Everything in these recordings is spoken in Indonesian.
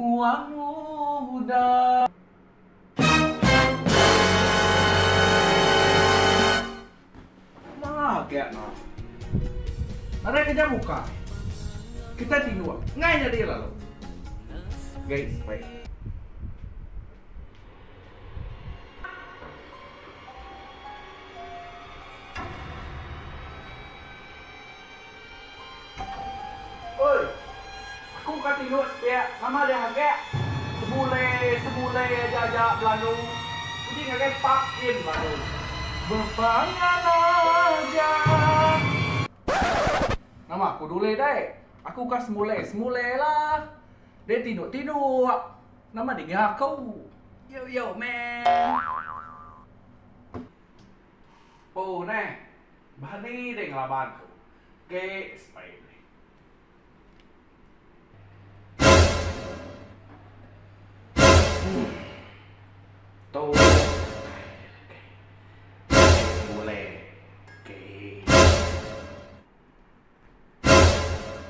Perempuanmu muda Nah, no Nara kerja buka. Kita tinua nyari jadi lalu Guys, bye. Aku kan tidur supaya nama dia agak sebule aja aja belanu. Jadi nggak pakin belanu. Berpangan aja. Nama aku dulu deh. Aku kan semule semule lah. Dia tidur tidur. Nama dia aku. Yo yo man. Oh nè, bahan ni deh ngelaban aku. Oke,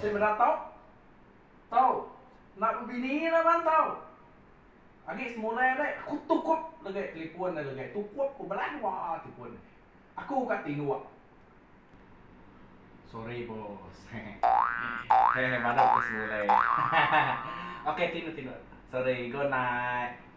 Benar tahu? Tahu. Nak bini bang tahu. Agi semula deh, aku tukup lagi telefon lagi, tukup aku belah wah telefon. Aku kat tinu. Sorry bos. Hehe, mana aku semula. Oke, tinu tinu. Sorry, good night.